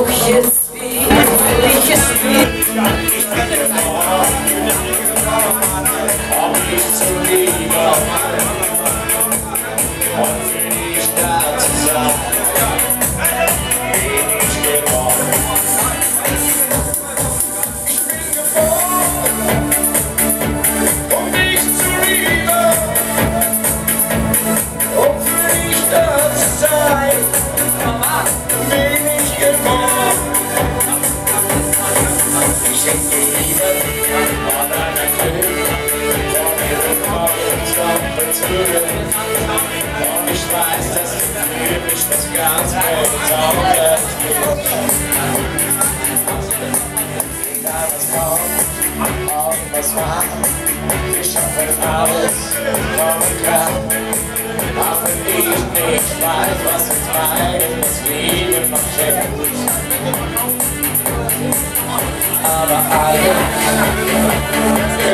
doch jetzt was war. Ich schaffe alles, komme klar. Auch wenn ich nicht weiß, was ich treibe, das Leben macht schlecht. Aber alle,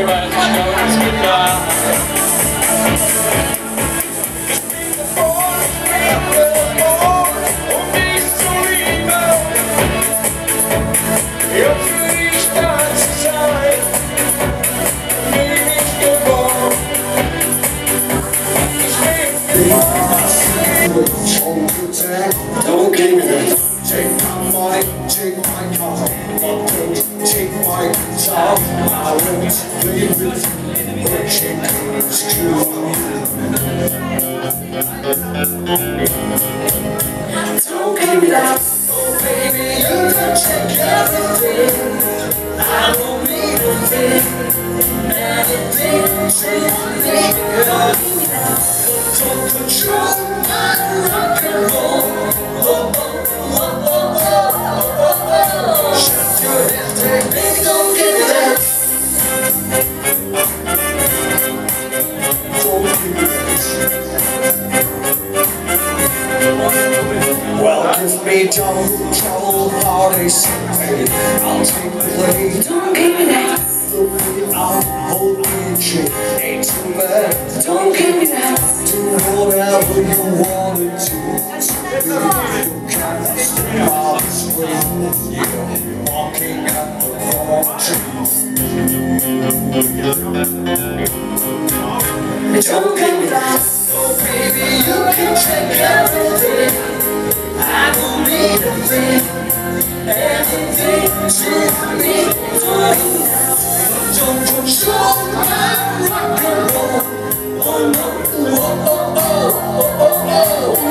überall schon uns gedacht. Don't give me that. Take my money, take my car, but don't take my guitar. I won't play with the chickens Don't give me that. Oh baby, you can take everything. I don't need a thing, anything to me. Don't control I'll take the blame. Don't give me that. I'll hold the chick. Ain't too bad. Don't give me that. Do whatever you wanted to. You can't stop way. You're walking at the wrong Don't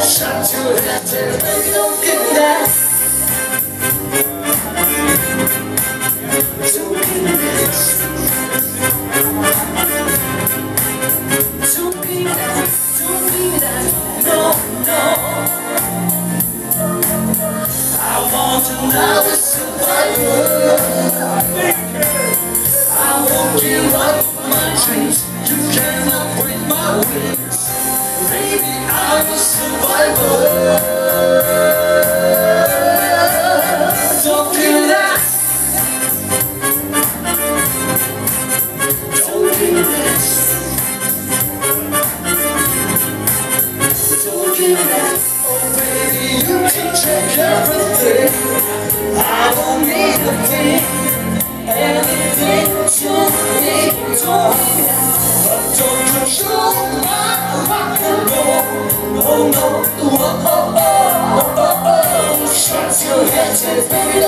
Shut your head, baby, don't me that. Baby, I'm a survivor. Don't that. Don't this. Don't that. Oh baby, you can check everything. I don't need a thing. Anything to me, don't But don't control my. Oh no, oh oh oh oh oh oh. Shut your head, baby,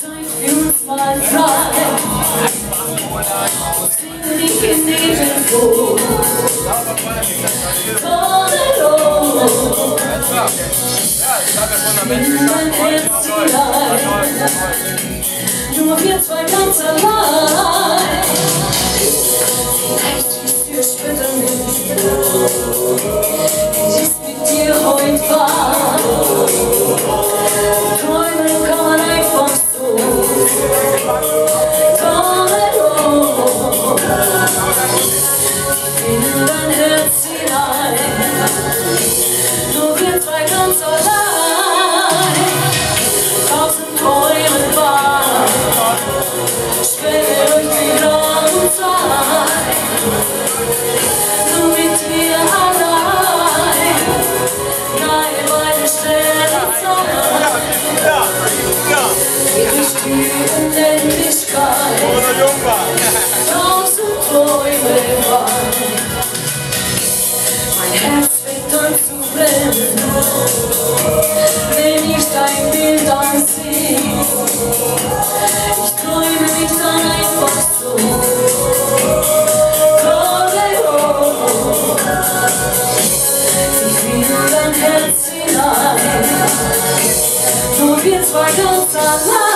Confuse my time. Clearly is even cool. Call it all. In my empty life, you're zwei ganz allein. сердцина, тупец вокруг стола.